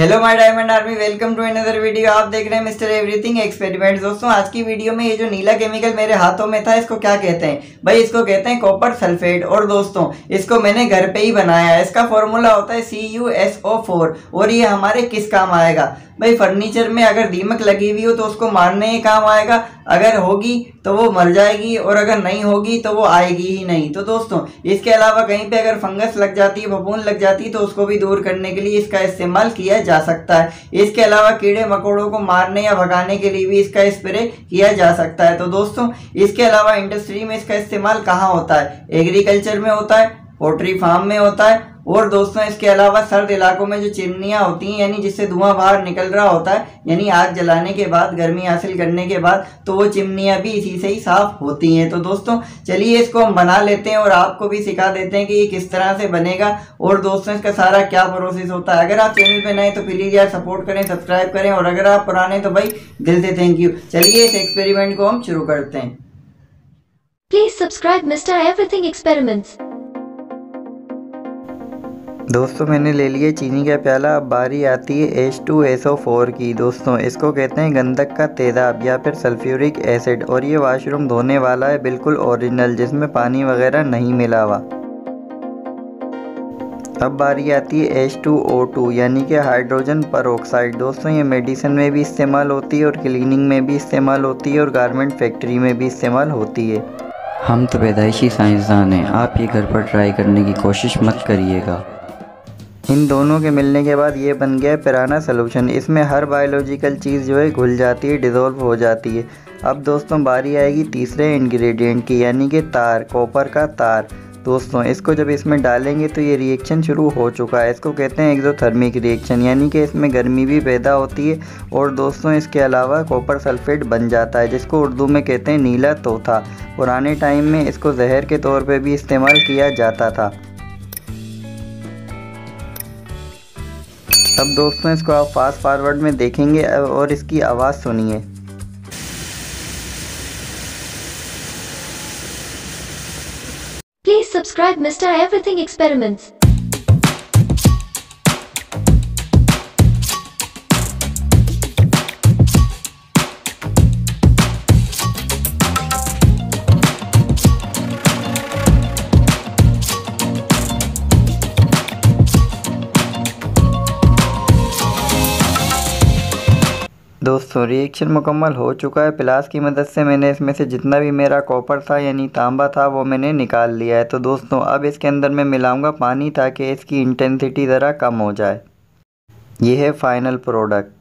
Hello my diamond army welcome to another video आप देख रहे हैं मिस्टर एवरीथिंग एक्सपेरिमेंट दोस्तों, आज की वीडियो में ये जो नीला केमिकल मेरे हाथों में था, इसको क्या कहते हैं? भाई, इसको कहते हैं कॉपर सल्फेट और दोस्तों, इसको मैंने घर पे ही बनाया है। इसका फॉर्मूला होता है C U S O four और ये हमारे किस काम आएगा? भाई फर्नीचर में अगर दीमक लगी हुई हो तो उसको मारने ही काम आएगा। अगर होगी तो वो मर जाएगी। और अगर नहीं होगी तो वो आएगी ही नहीं। तो दोस्तों, इसके अलावा कहीं पे अगर फंगस लग जाती है फपून लग जाती है तो उसको भी दूर करने के लिए इसका इस्तेमाल किया जा सकता है। इसके अलावा कीड़े मकोड़ों को मारने या भगाने के लिए भी इसका स्प्रे किया जा सकता है। तो दोस्तों, इसके अलावा इंडस्ट्री में इसका इस्तेमाल कहाँ होता है? एग्रीकल्चर में होता है। पोल्ट्री फार्म में होता है। और दोस्तों, इसके अलावा सर्द इलाकों में जो चिमनियाँ होती हैं, यानी जिससे धुआँ बाहर निकल रहा होता है, यानी आग जलाने के बाद, गर्मी हासिल करने के बाद तो वो चिमनियाँ भी इसी से ही साफ़ होती हैं। तो दोस्तों, चलिए इसको हम बना लेते हैं और आपको भी सिखा देते हैं कि ये किस तरह से बनेगा। और दोस्तों, इसका सारा क्या प्रोसेस होता है? अगर आप चैनल पर नए तो प्लीज़ यार सपोर्ट करें, सब्सक्राइब करें, और अगर आप पुराने तो भाई दिल से थैंक यू चलिए इस एक्सपेरिमेंट को हम शुरू करते हैं। Please subscribe mister Everything Experiments. दोस्तों, मैंने ले लिया चीनी का प्याला। अब बारी आती है H two S O four की। दोस्तों, इसको कहते हैं गंधक का तेजाब या फिर सल्फ्यूरिक एसिड। और ये वाशरूम धोने वाला है, बिल्कुल ओरिजिनल, जिसमें पानी वगैरह नहीं मिला हुआ। अब बारी आती है एच टू ओ टू यानी कि हाइड्रोजन पर दोस्तों, ये मेडिसिन में भी इस्तेमाल होती है और क्लीनिंग में भी इस्तेमाल होती है और गारमेंट फैक्ट्री में भी इस्तेमाल होती है। हम तो पैदाइशी साइंसदान हैं। आप ये घर पर ट्राई करने की कोशिश मत करिएगा। इन दोनों के मिलने के बाद ये बन गया पिराना सोलूशन इसमें हर बायोलॉजिकल चीज़ जो है घुल जाती है डिज़ोल्व हो जाती है। अब दोस्तों, बारी आएगी तीसरे इंग्रेडिएंट की, यानी कि तार कॉपर का तार। दोस्तों, इसको जब इसमें डालेंगे तो ये रिएक्शन शुरू हो चुका है। इसको कहते हैं एक्जोथर्मिक रिएक्शन यानी कि इसमें गर्मी भी पैदा होती है और दोस्तों, इसके अलावा कॉपर सल्फेट बन जाता है, जिसको उर्दू में कहते हैं नीला तोता। पुराने टाइम में इसको जहर के तौर पर भी इस्तेमाल किया जाता था। अब दोस्तों, इसको आप फास्ट फॉरवर्ड में देखेंगे और इसकी आवाज़ सुनिए। Please subscribe mister everything experiments दोस्तों रिएक्शन मुकम्मल हो चुका है। प्लास की मदद से मैंने इसमें से जितना भी मेरा कॉपर था, यानी तांबा था, वो मैंने निकाल लिया है। तो दोस्तों, अब इसके अंदर मैं मिलाऊँगा पानी ताकि इसकी इंटेंसिटी ज़रा कम हो जाए। यह है फाइनल प्रोडक्ट